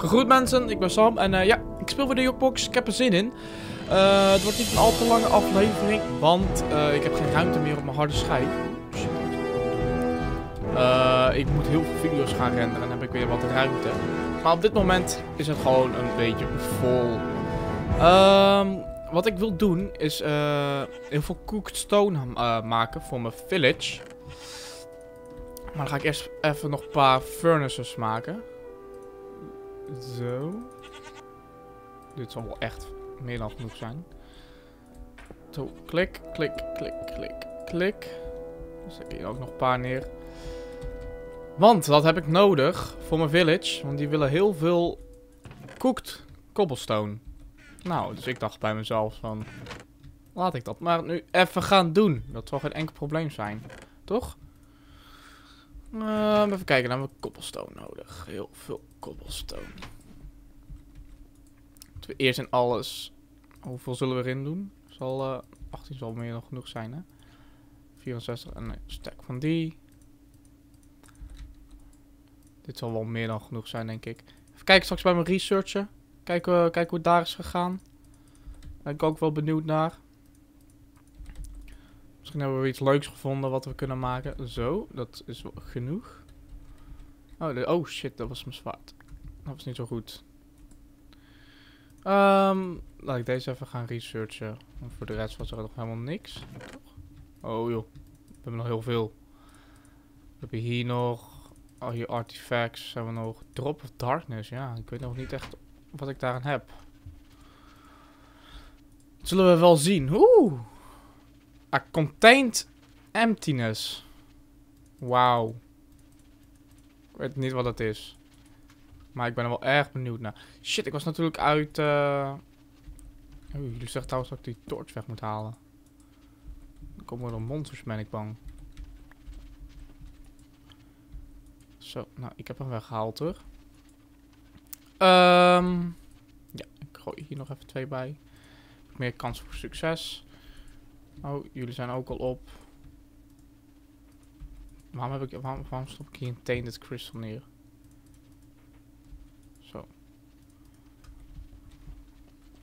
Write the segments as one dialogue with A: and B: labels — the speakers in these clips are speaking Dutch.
A: Gegroet mensen, ik ben Sam en eh, ja, ik speel weer de Jokbox. Ik heb er zin in. Eh, het wordt niet een al te lange aflevering, want eh, ik heb geen ruimte meer op mijn harde schijf. Ik moet heel veel video's gaan renderen en dan heb ik weer wat ruimte. Maar op dit moment is het gewoon een beetje vol. Ehm, wat ik wil doen is heel veel cooked stone maken voor mijn village. Maar dan ga ik eerst even nog een paar furnaces maken. Zo. Dit zal wel echt meer dan genoeg zijn. Zo, klik, klik, klik, klik, klik. Dan zet ik hier ook nog een paar neer. Want dat heb ik nodig voor mijn village. Want die willen heel veel cooked cobblestone. Nou, dus ik dacht bij mezelf van... Laat ik dat maar nu even gaan doen. Dat zal geen enkel probleem zijn. Toch? Ehm, even kijken, dan hebben we cobblestone nodig. Heel veel cobblestone. Moeten we eerst in alles... Hoeveel zullen we erin doen? Zal, eh 18 zal meer dan genoeg zijn, hè? 64 en een stack van die. Dit zal wel meer dan genoeg zijn, denk ik. Even kijken straks bij mijn researchen. Kijken, uh, kijken hoe het daar is gegaan. Daar ben ik ook wel benieuwd naar. Misschien hebben we iets leuks gevonden wat we kunnen maken. Zo, dat is genoeg. Oh, oh shit, dat was mijn zwaard. Dat was niet zo goed. Ehm, laat ik deze even gaan researchen. Voor de rest was er nog helemaal niks. Oh joh, we hebben nog heel veel. We hebben hier nog... Oh, hier artifacts hebben we nog. Drop of Darkness, ja. Ik weet nog niet echt wat ik daaraan heb. Zullen we wel zien. Oeh. A contained emptiness. Wauw. Ik weet niet wat het is. Maar ik ben er wel erg benieuwd naar. Shit, ik was natuurlijk uit... Uh... Oh, jullie zeggen trouwens dat ik die torch weg moet halen. Dan komen er monsters, ben ik bang. Zo, nou, ik heb hem weggehaald terug. Ehm ja, ik gooi hier nog even twee bij. Meer kans voor succes. Oh, jullie zijn ook al op. Waarom, heb ik, waarom, stop ik hier een tainted crystal neer? Zo.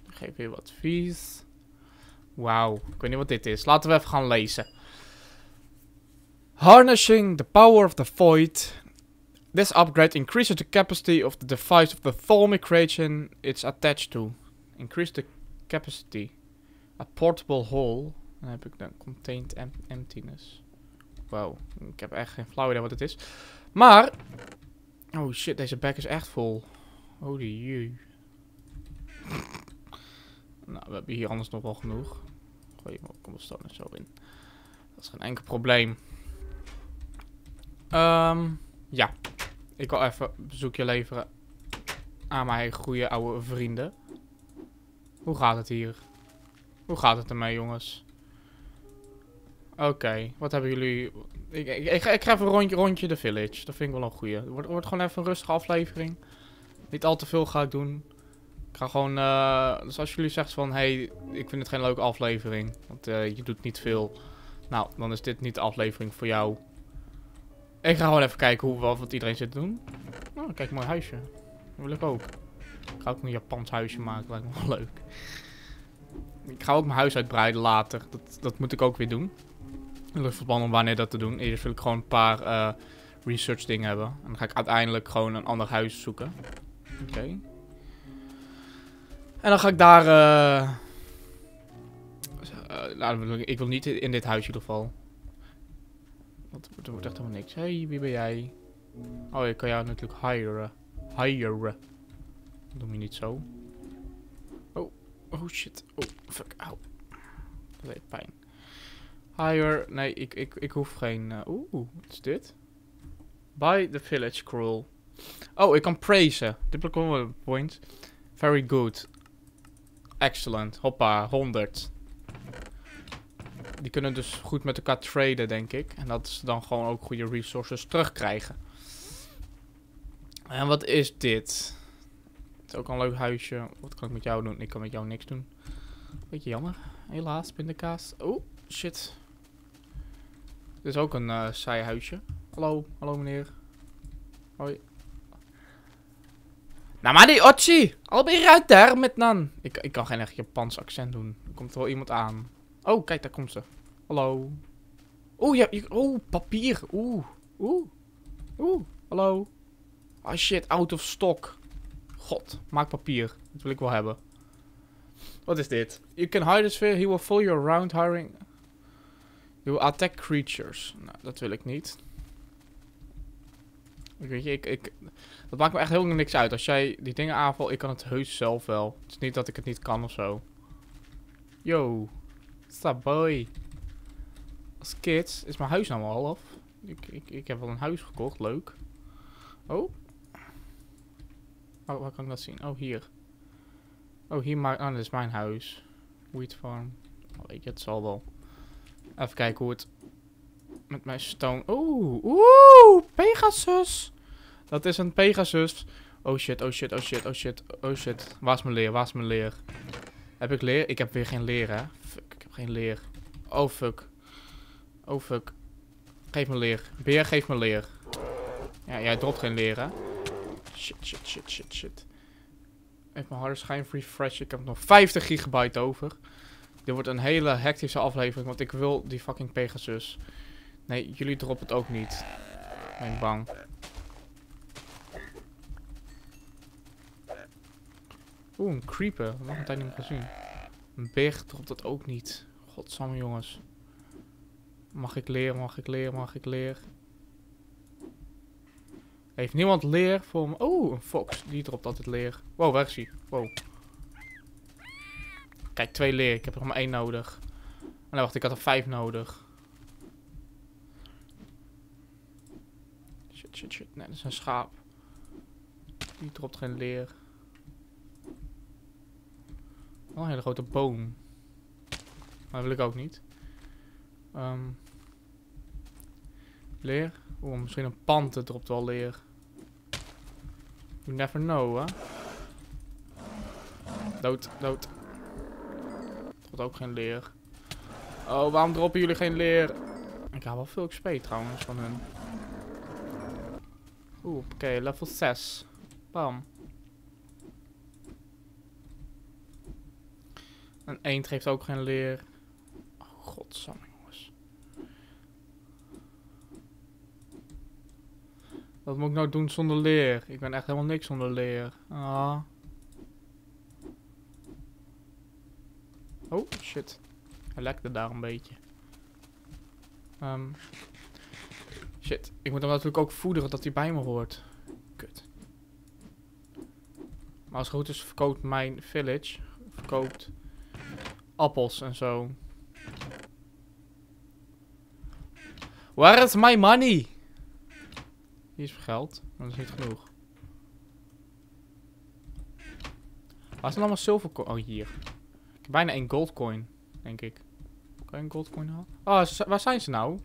A: Ik geef weer wat advies. Wauw, ik weet niet wat dit is. Laten we even gaan lezen. Harnessing the power of the void. This upgrade increases the capacity of the device of the thermic creation it's attached to. Increase the capacity. A portable hole. Dan heb ik de contained em emptiness. Wow, ik heb echt geen flauw idee wat het is. Maar... Oh shit, deze bek is echt vol. Holy jee. nou, we hebben hier anders nog wel genoeg. Gooi je cobblestone en zo in. Dat is geen enkel probleem. Um, ja. Ik wil even bezoekje leveren aan mijn goede oude vrienden. Hoe gaat het hier? Hoe gaat het ermee, jongens? Oké, wat hebben jullie... Ik, ik, ik, ga even een rondje, rondje de village. Dat vind ik wel een goeie. Wordt, wordt gewoon even een rustige aflevering. Niet al te veel ga ik doen. Ik ga gewoon... Uh, dus als jullie zeggen van... Hey, ik vind het geen leuke aflevering. Want uh, je doet niet veel. Nou, dan is dit niet de aflevering voor jou. Ik ga gewoon even kijken hoe, wat, iedereen zit te doen. Oh, kijk, mooi huisje. Dat wil ik ook. Ik ga ook een Japans huisje maken. Lijkt me wel leuk. Ik ga ook mijn huis uitbreiden later. Dat, dat moet ik ook weer doen. Ik heb verband om wanneer dat te doen. Eerst wil ik gewoon een paar uh, research dingen hebben. En dan ga ik uiteindelijk gewoon een ander huis zoeken. Oké. En dan ga ik daar... Uh, ik wil niet in dit huis in ieder geval. Want er wordt echt helemaal niks. Hey, wie ben jij? Oh, ik kan jou natuurlijk hiren. Hiren. Dat doe je niet zo. Oh, oh shit. Oh, fuck, auw. Dat deed pijn. Hire, nee, ik, ik, ik hoef geen... Uh, Oeh, wat is dit? Buy the village scroll. Oh, ik kan praisen. Diplomatic point. Very good. Excellent. Hoppa, 100. Die kunnen dus goed met elkaar traden, denk ik. En dat ze dan gewoon ook goede resources terugkrijgen. En wat is dit? Het is ook een leuk huisje. Wat kan ik met jou doen? Ik kan met jou niks doen. Beetje jammer. Helaas, pindakaas. Oh, shit. Dit is ook een uh, saai huisje. Hallo, hallo meneer. Hoi. Nou maar die! Al uit daar met nan. Ik, ik kan geen echt Japans accent doen. Er komt wel iemand aan. Oh, kijk, daar komt ze. Hallo. Oeh, ja, oeh, papier. Oeh, oeh, oeh, hallo. Oh shit, out of stock. God, maak papier. Dat wil ik wel hebben. Wat is dit? You can hide the sphere. He will follow you around hiring... You attack creatures. Nou, dat wil ik niet. Weet je, ik, ik, dat maakt me echt helemaal niks uit. Als jij die dingen aanvalt, ik kan het heus zelf wel. Het is niet dat ik het niet kan of zo. Yo. Up, boy? Als kids is mijn huis nou al af. Ik, ik, ik heb wel een huis gekocht, leuk. Oh. Oh, waar kan ik dat zien? Oh, hier. Oh, hier maar. Oh, dit is mijn huis. Wheat farm. Oh, je, het zal wel. Even kijken hoe het met mijn stone. Oeh, oeh, Pegasus. Dat is een Pegasus. Oh shit, oh shit, oh shit, oh shit, oh shit. Waar is mijn leer? Waar is mijn leer? Heb ik leer? Ik heb weer geen leer, hè? Fuck, ik heb geen leer. Oh fuck. Oh fuck. Geef me leer. Beer, geef me leer. Ja, jij dropt geen leer, hè? Shit, shit, shit, shit, shit. Even mijn harde schijn refresh. Ik heb nog 50 gigabyte over. Dit wordt een hele hectische aflevering, want ik wil die fucking Pegasus. Nee, jullie droppen het ook niet. Ik ben bang. Oeh, een creeper. Dat heb ik tijd niet meer gezien. Een beer dropt dat ook niet. Godsamme jongens. Mag ik leren, mag ik leren, mag ik leren? Heeft niemand leer voor me? Oeh, een fox. Die dropt altijd leer. Wow, waar is hij? Wow. Kijk, twee leer. Ik heb er nog maar één nodig. Oh, nee, wacht, ik had er vijf nodig. Shit, shit, shit. Nee, dat is een schaap. Die dropt geen leer. Wel een hele grote boom. Maar dat wil ik ook niet. Ehm leer. Oeh, misschien een panter dropt wel leer. You never know, hè? Dood, dood. Dropt ook geen leer. Oh, waarom droppen jullie geen leer? Ik haal wel veel XP trouwens van hun. Oeh, oké, level 6. Bam. Een eend geeft ook geen leer. Oh, godsamme jongens. Wat moet ik nou doen zonder leer? Ik ben echt helemaal niks zonder leer. Ah. Oh, shit. Hij lekte daar een beetje. Ehm. shit. Ik moet hem natuurlijk ook voederen dat hij bij me hoort. Kut. Maar als het goed is verkoopt mijn village. Verkoopt appels en zo. Where is my money? Hier is geld, maar dat is niet genoeg. Waar zijn allemaal zilver Oh, hier. Bijna één goldcoin, denk ik. Kan je een goldcoin halen? Oh, waar zijn ze nou?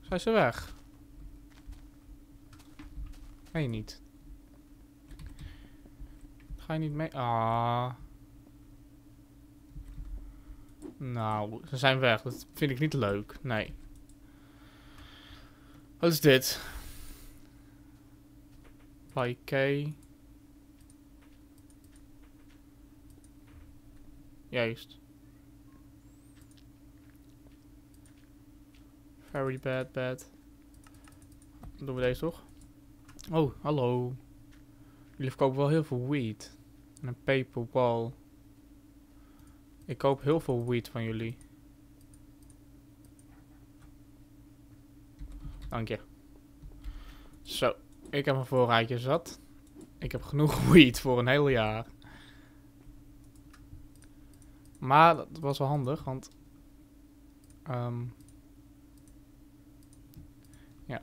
A: Zijn ze weg? Nee, niet. Ga je niet mee? Ah. Nou, ze zijn weg. Dat vind ik niet leuk. Nee. Wat is dit? Like Juist. Very bad, bad. Dan doen we deze toch? Oh, hallo. Jullie verkopen wel heel veel weed. En een paper wall. Ik koop heel veel weed van jullie. Dank je. Zo, ik heb een voorraadje zat. Ik heb genoeg weed voor een heel jaar. Maar dat was wel handig, want... ehm ja,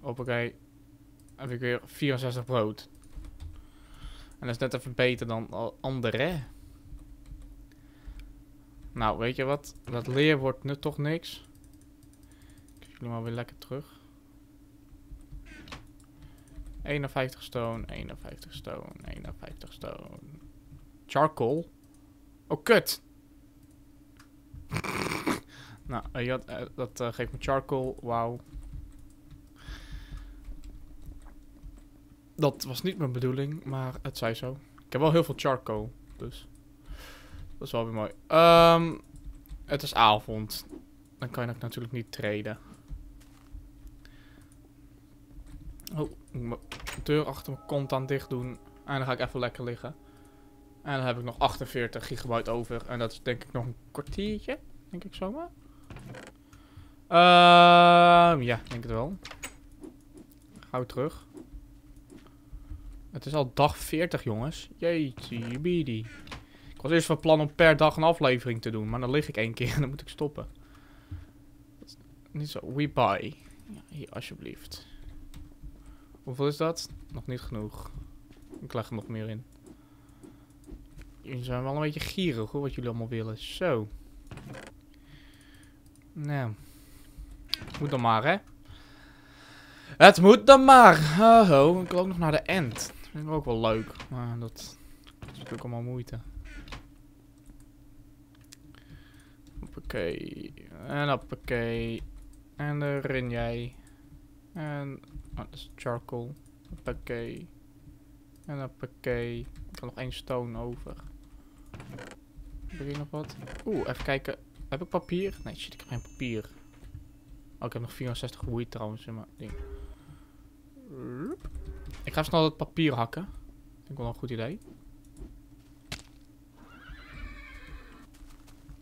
A: hoppakee. Heb ik weer 64 brood. En dat is net even beter dan andere. Nou, weet je wat? Dat leer wordt nu toch niks. Ik jullie maar weer lekker terug. 51 stone, 51 stone, 51 stone. Charcoal? Oh, kut! Nou, eh, dat eh, geeft me charcoal. Wauw. Dat was niet mijn bedoeling, maar het zij zo. Ik heb wel heel veel charcoal, dus dat is wel weer mooi. Ehm, het is avond. Dan kan ook natuurlijk niet traden. Oh, ik moet mijn deur achter mijn kont aan dicht doen. En dan ga ik even lekker liggen. En dan heb ik nog 48 gigabyte over. En dat is denk ik nog een kwartiertje. Denk ik zomaar. Ehm ja, denk het wel. Gauw terug. Het is al dag 40, jongens. Jeetje, bidi. Ik was eerst van plan om per dag een aflevering te doen. Maar dan lig ik één keer en dan moet ik stoppen. Niet zo. We buy. Ja, hier, alsjeblieft. Hoeveel is dat? Nog niet genoeg. Ik leg er nog meer in. Jullie zijn wel een beetje gierig hoor, wat jullie allemaal willen. Zo. Nou. Moet dan maar, hè? Het moet dan maar. Oh, oh. Ik wil ook nog naar de end. Dat vind ik ook wel leuk. Maar dat is natuurlijk allemaal moeite. Hoppakee. En hoppakee. En erin jij. En... Oh, dat is charcoal. Hoppakee. En hoppakee. Ik heb nog één stone over. Heb ik hier nog wat? Oeh, even kijken. Heb ik papier? Nee, shit, ik heb geen papier. Oh, ik heb nog 64 woei trouwens in mijn ding. Ik ga snel het papier hakken. Vind ik wel een goed idee.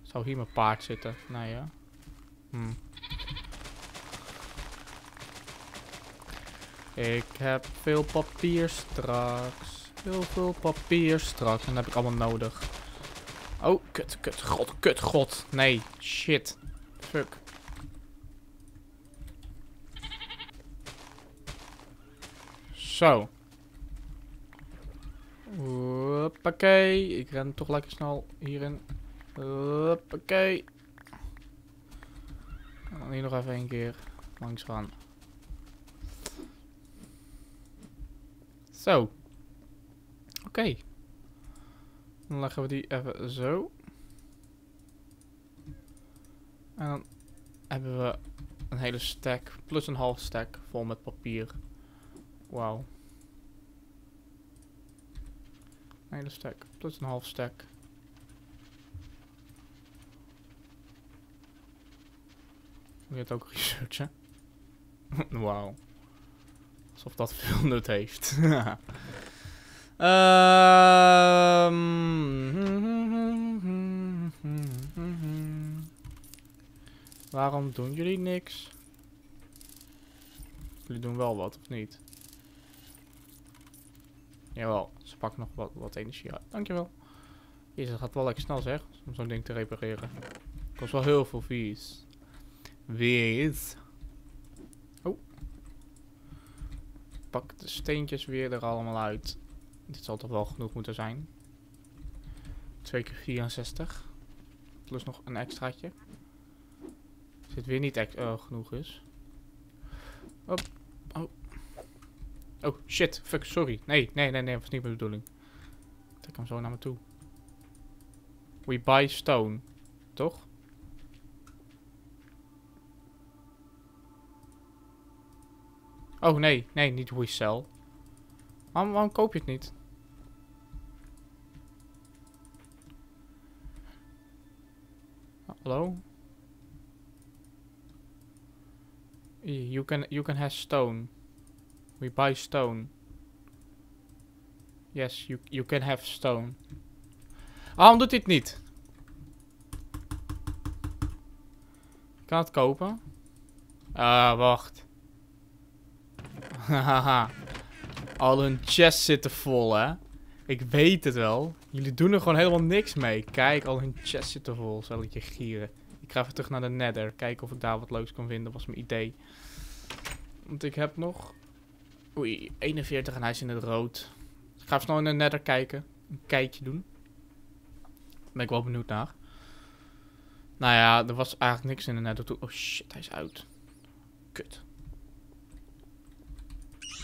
A: Zou hier mijn paard zitten? Nee, ja. Hm. Ik heb veel papier straks. Heel veel papier straks. En dat heb ik allemaal nodig. Oh, kut, kut, god, kut, god. Nee, shit. Fuck. Zo. Hoppakee. Ik ren toch lekker snel hierin. Hoppakee. En dan hier nog even een keer langs gaan. Zo. Oké. Dan leggen we die even zo. En dan hebben we een hele stack plus een half stack vol met papier. Wauw. Een hele stack plus een half stack. Je het ook researchen? Wauw. Alsof dat veel nut heeft. Ehm. Waarom doen jullie niks? Jullie doen wel wat, of niet? Jawel, ze pakt nog wat, wat energie uit. Dankjewel. Jezus, dat gaat wel lekker snel zeg, om zo'n ding te repareren. Kost wel heel veel vies. Wees. Oh. Pak de steentjes weer er allemaal uit. Dit zal toch wel genoeg moeten zijn. 2 keer 64. Plus nog een extraatje. Als dit weer niet ex oh, genoeg is. Oh. Oh. Shit. Fuck, sorry. Nee, nee, nee, nee. Dat was niet mijn bedoeling. Trek hem zo naar me toe. We buy stone. Toch? Oh, nee. Nee, niet we sell. Waarom, waarom koop je het niet? Hallo? You can you can have stone. We buy stone. Yes, you you can have stone. Waarom doet hij het niet? Ik kan het kopen. Ah, wacht. Haha. Al hun chests zitten vol, hè? Ik weet het wel. Jullie doen er gewoon helemaal niks mee. Kijk, al hun chests zitten vol. Zelletje gieren. Ik ga even terug naar de nether. Kijken of ik daar wat leuks kan vinden. was mijn idee. Want ik heb nog... Oei, 41 en hij is in het rood. Ik ga snel in de nether kijken. Een kijkje doen. Ben ik wel benieuwd naar. Nou ja, er was eigenlijk niks in de nether toe. Oh shit, hij is uit. Kut.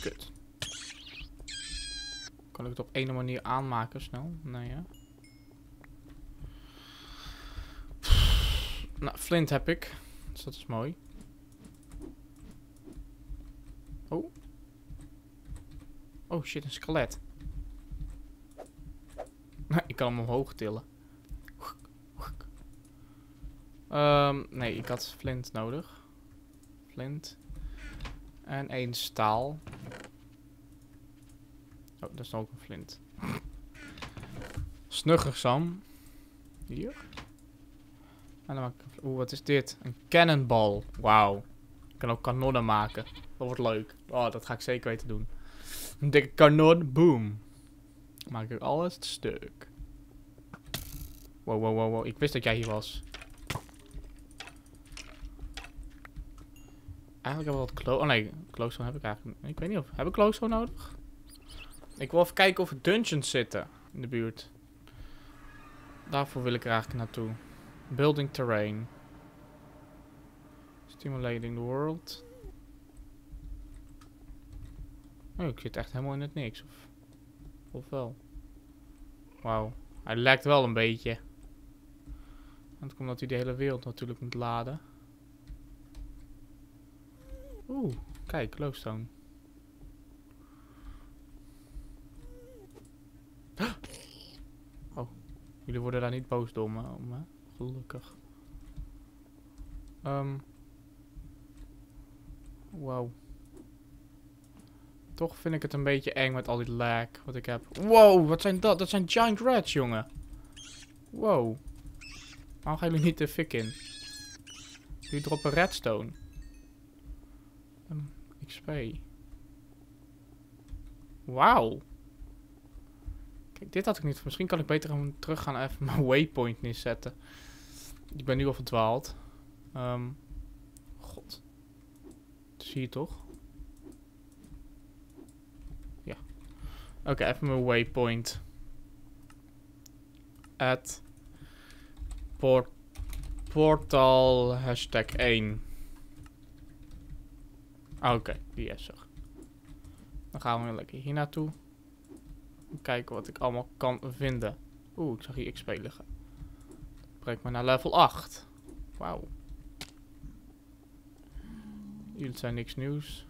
A: Kut. Kan ik het op een manier aanmaken snel? Nee, ja. Nou, flint heb ik. Dus dat is mooi. Oh. Shit, een skelet. ik kan hem omhoog tillen. Ehm, nee, ik had flint nodig. Flint. En één staal. Oh, dat is ook een flint. Snugger Sam. Hier. En dan maak ik... Oeh, wat is dit? Een cannonball. Wauw. Ik kan ook kanonnen maken. Dat wordt leuk. Oh, dat ga ik zeker weten doen. Een dikke kanon. Boom. Maak ik alles stuk. Wow, wow, wow, wow. Ik wist dat jij hier was. Eigenlijk hebben we wat klo... Oh nee, glowstone heb ik eigenlijk... Ik weet niet of... Heb ik glowstone nodig? Ik wil even kijken of er dungeons zitten in de buurt. Daarvoor wil ik er eigenlijk naartoe. Building terrain. Stimulating the world. Oh, ik zit echt helemaal in het niks. Of, of wel? Wauw. Hij lijkt wel een beetje. Dat komt omdat hij de hele wereld natuurlijk moet laden. Oeh, kijk, glowstone. Oh, jullie worden daar niet boos door me, om, hè? Gelukkig. Um. Wauw. Toch vind ik het een beetje eng met al die lag wat ik heb. Wow, wat zijn dat? Dat zijn giant rats, jongen. Wow. Waarom gaan jullie niet de fik in? Jullie droppen redstone. Um, XP. Wauw. Kijk, dit had ik niet. Misschien kan ik beter gewoon terug gaan even mijn waypoint neerzetten. Ik ben nu al verdwaald. Um, God. Zie je toch? Ja. Oké, even mijn waypoint. At port portal hashtag 1. Ah, Oké, die is er. Dan gaan we lekker hier naartoe. Kijken wat ik allemaal kan vinden. Oeh, ik zag hier XP liggen. Brengt me naar level 8. Wauw. Jullie zijn niks nieuws.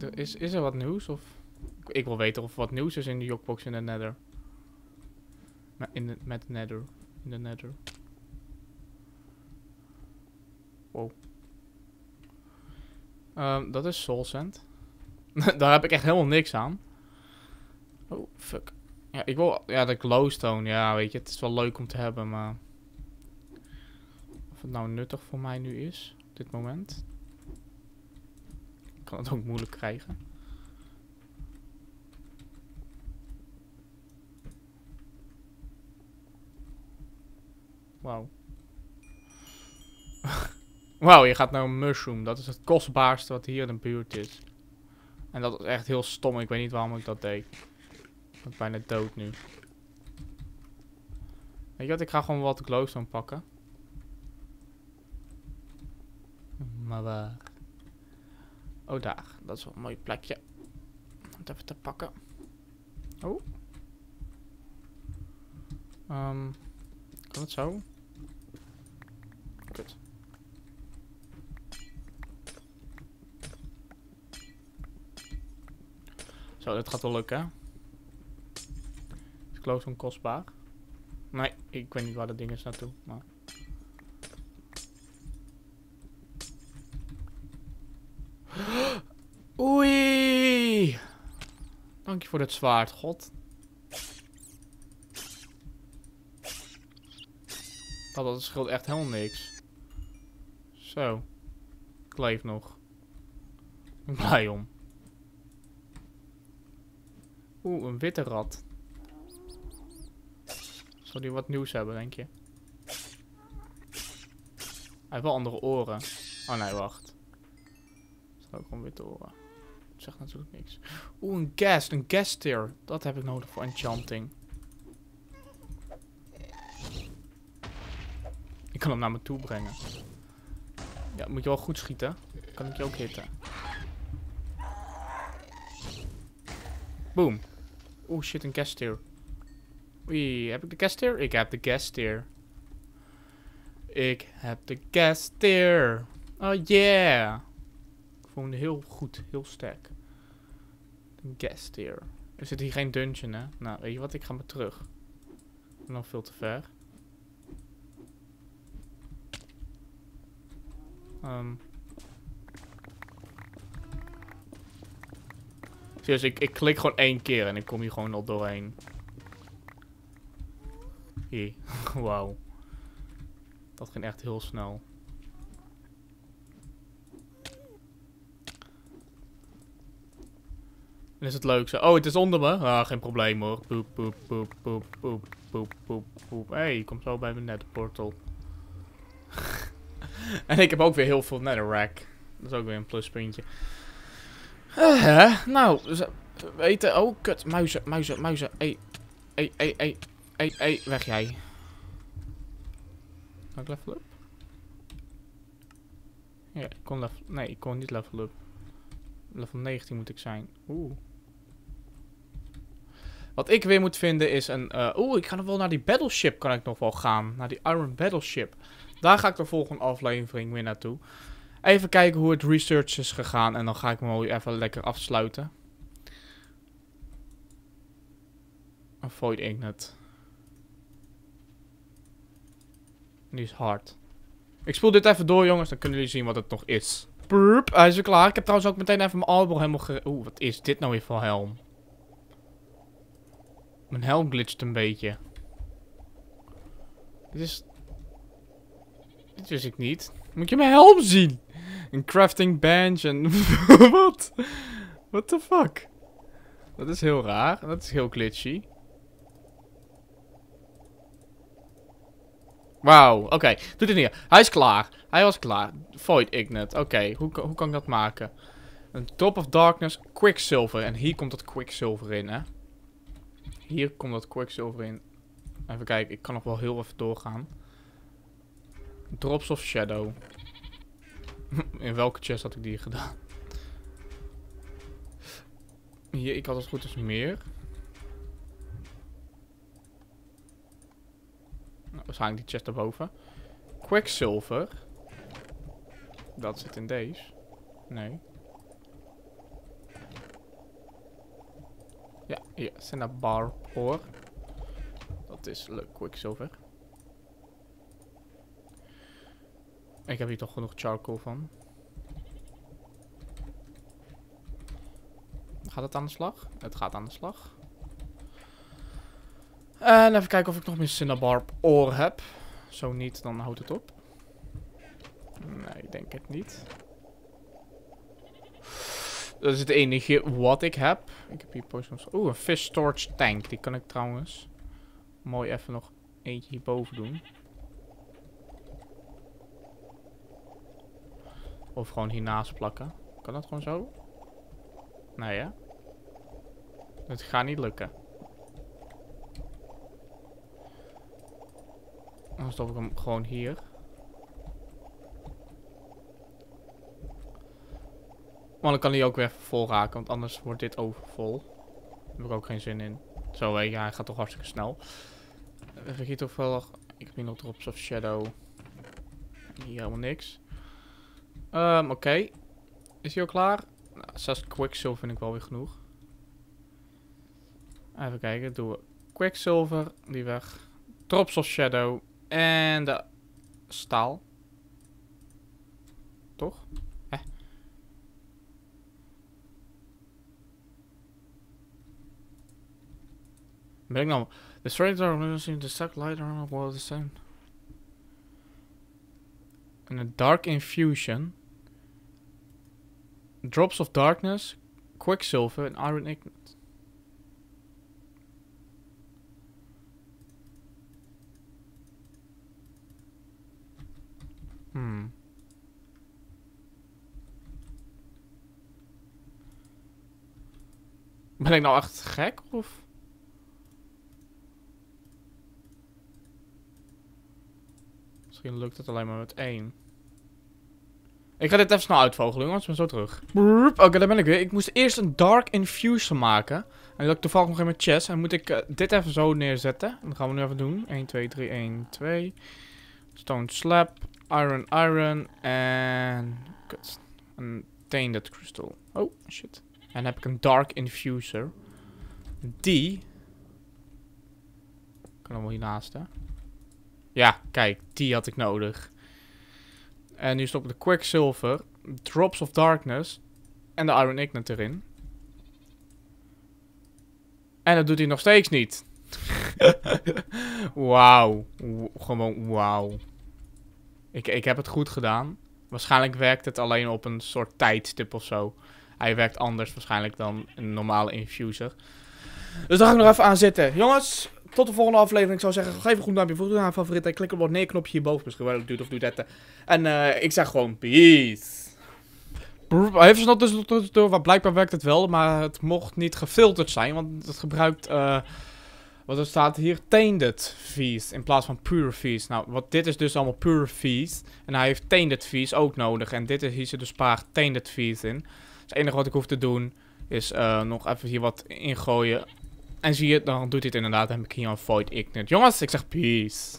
A: Er is, is er wat nieuws? Of ik, wil weten of er wat nieuws is in de jokbox in de nether. In de, met nether. In de nether. Wow. Um, dat is Soul Sand. Daar heb ik echt helemaal niks aan. Oh, fuck. Ja, ik wil... Ja, de glowstone. Ja, weet je, het is wel leuk om te hebben, maar... Of het nou nuttig voor mij nu is, op dit moment. Kan het ook moeilijk krijgen. Wauw. Wauw, je gaat naar een mushroom. Dat is het kostbaarste wat hier in de buurt is. En dat is echt heel stom. Ik weet niet waarom ik dat deed. Ik ben bijna dood nu. Weet je wat, ik ga gewoon wat glowstone pakken. Maar waar? Oh, daar. Dat is wel een mooi plekje. Om het even te pakken. Oh. Um, kan het zo? Kut. Zo, dit gaat wel lukken. Is glowstone kostbaar? Nee, ik weet niet waar dat ding is naartoe, maar... Oei! Dank je voor het zwaard, god. Dat, dat scheelt echt helemaal niks. Zo. Ik leef nog. Ik ben blij om. Oeh, een witte rat. Zal die wat nieuws hebben, denk je? Hij heeft wel andere oren. Oh nee, wacht. Dat ook gewoon witte oren. Zegt natuurlijk niks. Oeh, een gas. Een gas tier. Dat heb ik nodig voor enchanting. Ik kan hem naar me toe brengen. Ja, moet je wel goed schieten. Kan ik je ook hitten. Boom. Oeh, shit, een gas tier. Oei, heb ik de gas tier? Ik heb de gas tier. Ik heb de gas tier. Oh yeah. Ik vond hem heel goed, heel sterk. Guest here. Er zit hier geen dungeon, hè? Nou, weet je wat? Ik ga maar terug. Nog veel te ver. Ehm. Serieus, ik, ik klik gewoon één keer en ik kom hier gewoon al doorheen. Hier. Wauw. Dat ging echt heel snel. En is het leuk zo. Oh, het is onder me. Ah, geen probleem hoor. Poep, poep, poep, poep, poep, poep, poep, poep. Hé, hey, kom zo bij mijn netportal. en ik heb ook weer heel veel netherrack. Dat is ook weer een pluspuntje. Uh, hè? Nou, weten... Oh, kut. Muizen, muizen, muizen. Hé, hé, hé. Hé, hé, weg jij. Kan ik level up? Ja, ik kon level... Nee, ik kon niet level up. Level 19 moet ik zijn. Oeh. Wat ik weer moet vinden is een... Uh, Oeh, ik ga nog wel naar die battleship kan ik nog wel gaan. Naar die Iron Battleship. Daar ga ik de volgende aflevering weer naartoe. Even kijken hoe het research is gegaan. En dan ga ik me even lekker afsluiten. Avoid Ignet. Die is hard. Ik spoel dit even door, jongens. Dan kunnen jullie zien wat het nog is. Burp, hij is weer klaar. Ik heb trouwens ook meteen even mijn album helemaal ge... Oeh, wat is dit nou weer voor helm? Mijn helm glitcht een beetje. Dit is... Dit wist ik niet. Moet je mijn helm zien? Een crafting bench en... Wat? What the fuck? Dat is heel raar. Dat is heel glitchy. Wauw, oké. Doet het niet. Hij is klaar. Hij was klaar. Void Ignet. Oké, hoe, hoe kan ik dat maken? Een Top of Darkness, Quicksilver. En hier komt dat Quicksilver in, hè. Hier komt dat Quicksilver in. Even kijken, ik kan nog wel heel even doorgaan. Drops of Shadow. in welke chest had ik die gedaan? Hier, ik had het goed als meer. Nou, waarschijnlijk die chest erboven. Quicksilver. Dat zit in deze. Nee. Ja, hier. Cinnabar ore. Dat is leuk. Quicksilver. Ik heb hier toch genoeg charcoal van. Gaat het aan de slag? Het gaat aan de slag. En even kijken of ik nog meer Cinnabar ore heb. Zo niet, dan houdt het op. Nee, ik denk het niet. Dat is het enige wat ik heb. Ik heb hier potions. Oeh, een fish storage tank. Die kan ik trouwens mooi even nog eentje hierboven doen. Of gewoon hiernaast plakken. Kan dat gewoon zo? Nee, hè? Het gaat niet lukken. Dan stop ik hem gewoon hier. Maar dan kan hij ook weer vol raken, want anders wordt dit overvol. Daar heb ik ook geen zin in. Zo weet je, hij gaat toch hartstikke snel. Even hier toevallig. Ik heb hier nog drops of shadow. Hier helemaal niks. Um, Oké. Is hij al klaar? Nou, 6 quicksilver vind ik wel weer genoeg. Even kijken, doen we quicksilver, die weg. Drops of shadow. En de staal. Toch? Nou... The strength are losing the suck light around while the sun. And a dark infusion. Drops of darkness. Quicksilver and iron ignite. Hmm. Ben ik nou echt gek of? Misschien lukt het alleen maar met één. Ik ga dit even snel uitvogelen, jongens. Ik ben zo terug. Oké, daar ben ik weer. Ik moest eerst een Dark Infusion maken. En dat ik toevallig nog in mijn chest. En moet ik uh, dit even zo neerzetten. Dat gaan we nu even doen. 1, 2, 3, 1, 2. Stone Slab. Iron Iron. En... Kut. Een Tainted Crystal. Oh, shit. En heb ik een Dark Infuser. Die... Kan allemaal hiernaast, hè? Ja, kijk, die had ik nodig. En nu stop ik de Quicksilver, Drops of Darkness en de Iron Ignet erin. En dat doet hij nog steeds niet. wauw. W- Gewoon wauw. Ik, ik heb het goed gedaan. Waarschijnlijk werkt het alleen op een soort tijdstip of zo. Hij werkt anders waarschijnlijk dan een normale infuser. Dus daar ga ik nog even aan zitten. Jongens, tot de volgende aflevering. Ik zou zeggen, geef een goed duimpje voor een favoriet. En klik op het neerknopje hierboven. Misschien wel doet of doet dat. En eh, ik zeg gewoon peace. Even snel tussen- tussendoor, want blijkbaar werkt het wel, maar het mocht niet gefilterd zijn, want het gebruikt, eh, wat er staat hier, tainted fees in plaats van pure fees. Nou, wat, dit is dus allemaal pure fees, en hij heeft tainted fees ook nodig, en dit is, hier zit dus paar tainted fees in. Dus het enige wat ik hoef te doen, is eh, nog even hier wat ingooien, en zie je, dan doet het inderdaad, dan heb ik hier een void ignite. Jongens, ik zeg peace.